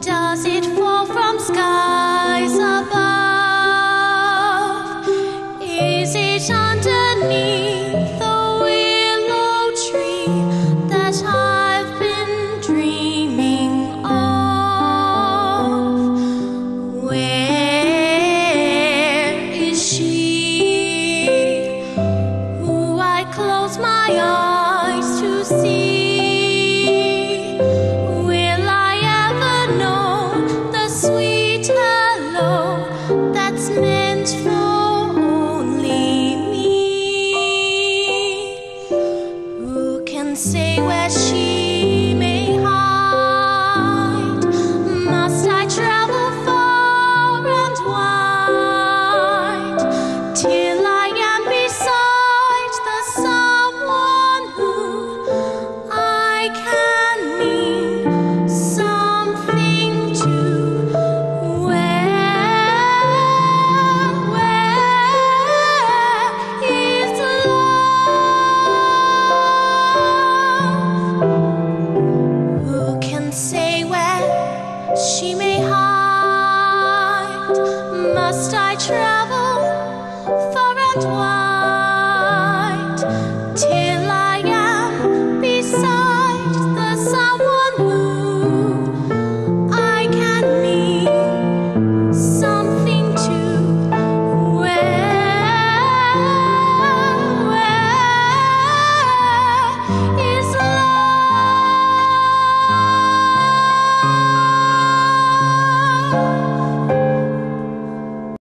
Does it fall from skies above? say where she she may hide. Must I travel far and wide? Till